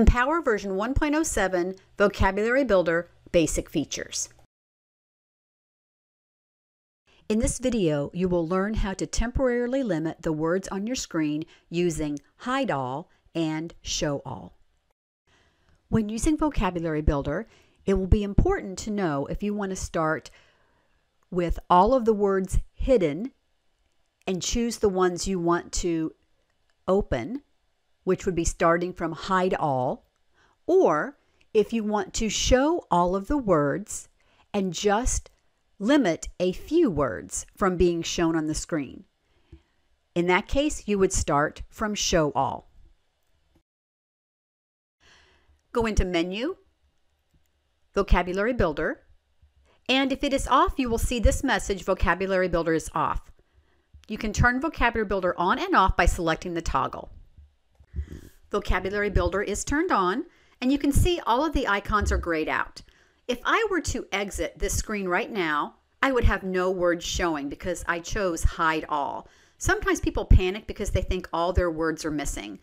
Empower version 1.07 Vocabulary Builder Basic Features. In this video, you will learn how to temporarily limit the words on your screen using Hide All and Show All. When using Vocabulary Builder, it will be important to know if you want to start with all of the words hidden and choose the ones you want to open, which would be starting from hide all, or if you want to show all of the words and just limit a few words from being shown on the screen. In that case, you would start from show all. Go into menu, vocabulary builder, and if it is off, you will see this message, vocabulary builder is off. You can turn vocabulary builder on and off by selecting the toggle. Vocabulary builder is turned on, and you can see all of the icons are grayed out. If I were to exit this screen right now, I would have no words showing because I chose hide all. Sometimes people panic because they think all their words are missing.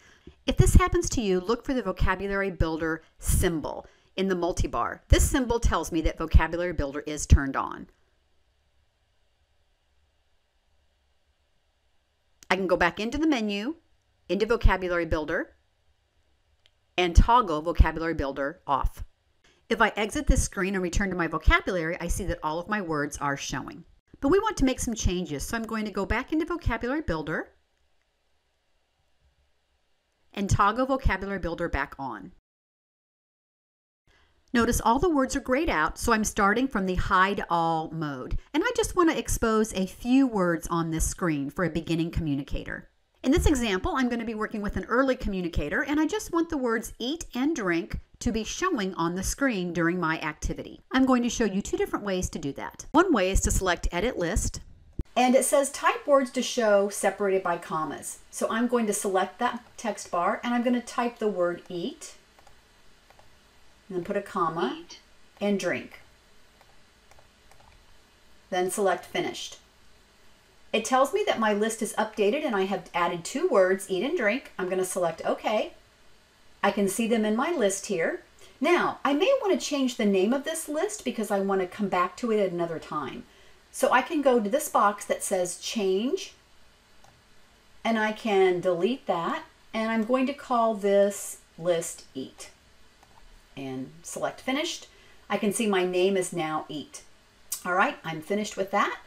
If this happens to you, look for the vocabulary builder symbol in the multibar. This symbol tells me that vocabulary builder is turned on. I can go back into the menu, into vocabulary builder, and toggle vocabulary builder off. If I exit this screen and return to my vocabulary, I see that all of my words are showing. But we want to make some changes, so I'm going to go back into Vocabulary Builder and toggle Vocabulary Builder back on. Notice all the words are grayed out, so I'm starting from the Hide All mode. And I just want to expose a few words on this screen for a beginning communicator. In this example, I'm going to be working with an early communicator, and I just want the words eat and drink to be showing on the screen during my activity. I'm going to show you two different ways to do that. One way is to select Edit List, and it says type words to show separated by commas. So I'm going to select that text bar, and I'm going to type the word eat, and then put a comma, eat. and drink. Then select Finished. It tells me that my list is updated and I have added two words, eat and drink. I'm going to select OK. I can see them in my list here. Now, I may want to change the name of this list because I want to come back to it at another time. So I can go to this box that says change and I can delete that and I'm going to call this list eat and select finished. I can see my name is now eat. All right, I'm finished with that.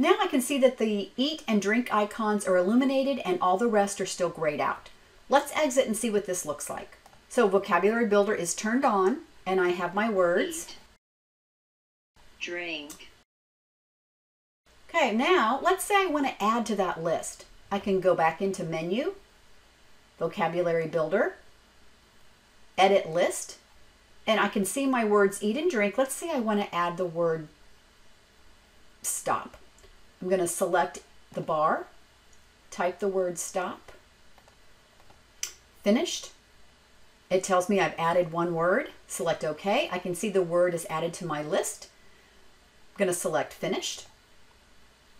Now I can see that the eat and drink icons are illuminated and all the rest are still grayed out. Let's exit and see what this looks like. So vocabulary builder is turned on and I have my words. Eat. Drink. Okay, now let's say I want to add to that list. I can go back into menu, vocabulary builder, edit list, and I can see my words eat and drink. Let's say I want to add the word stop. I'm going to select the bar, type the word stop, finished. It tells me I've added one word, select OK. I can see the word is added to my list. I'm going to select finished.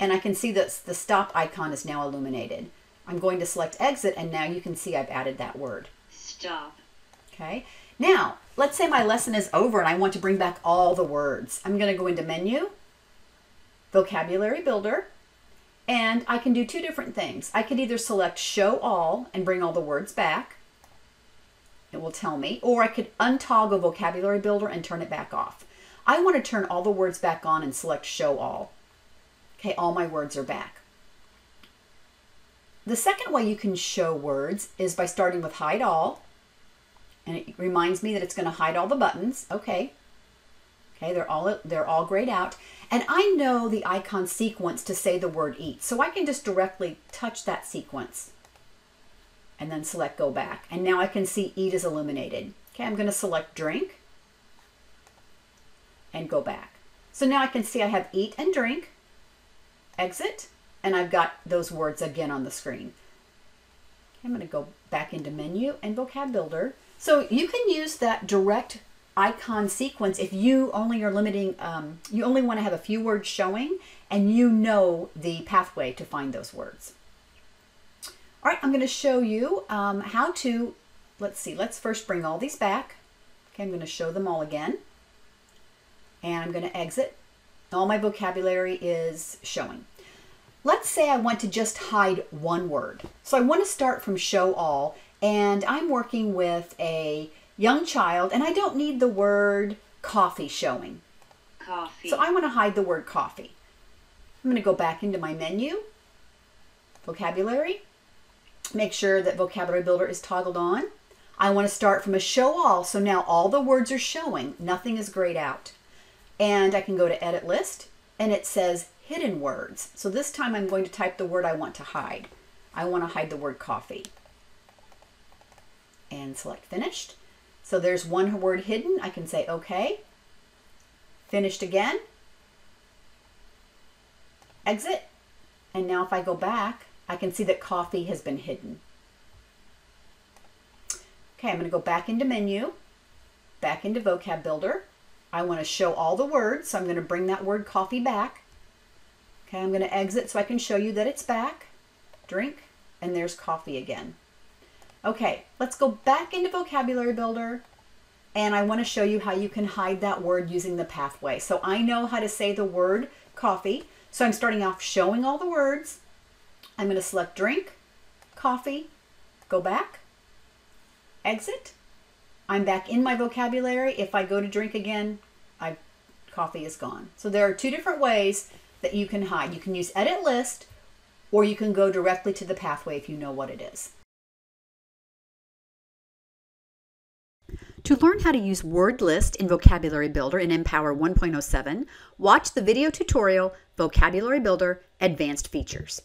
And I can see that the stop icon is now illuminated. I'm going to select exit and now you can see I've added that word. Stop. Okay. Now, let's say my lesson is over and I want to bring back all the words. I'm going to go into menu, vocabulary builder, and I can do two different things. I could either select show all and bring all the words back. It will tell me, or I could untoggle vocabulary builder and turn it back off. I want to turn all the words back on and select show all. Okay, all my words are back. The second way you can show words is by starting with hide all. And it reminds me that it's going to hide all the buttons. Okay. Okay, they're all they're all grayed out. And I know the icon sequence to say the word eat. So I can just directly touch that sequence and then select go back. And now I can see eat is illuminated. Okay, I'm going to select drink and go back. So now I can see I have eat and drink, exit, and I've got those words again on the screen. I'm going to go back into menu and vocab builder. So you can use that direct icon sequence if you only are limiting, um, you only want to have a few words showing and you know the pathway to find those words. All right, I'm going to show you um, how to, let's see, let's first bring all these back. Okay, I'm going to show them all again. And I'm going to exit. All my vocabulary is showing. Let's say I want to just hide one word. So I want to start from show all, and I'm working with a young child, and I don't need the word coffee showing. Coffee. So I want to hide the word coffee. I'm going to go back into my menu, vocabulary, make sure that vocabulary builder is toggled on. I want to start from a show all, so now all the words are showing, nothing is grayed out. And I can go to edit list, and it says hidden words. So this time I'm going to type the word I want to hide. I want to hide the word coffee. And select finished. So there's one word hidden. I can say okay. Finished again. Exit. And now if I go back, I can see that coffee has been hidden. Okay, I'm going to go back into menu, back into vocab builder. I want to show all the words, so I'm going to bring that word coffee back. Okay, I'm going to exit so I can show you that it's back. Drink, and there's coffee again. Okay, let's go back into vocabulary builder, and I want to show you how you can hide that word using the pathway. So I know how to say the word coffee, so I'm starting off showing all the words. I'm going to select drink, coffee, go back, exit. I'm back in my vocabulary. If I go to drink again, I coffee is gone. So there are two different ways that you can hide. You can use edit list or you can go directly to the pathway if you know what it is. To learn how to use word list in Vocabulary Builder in Empower 1.07, watch the video tutorial Vocabulary Builder Advanced Features.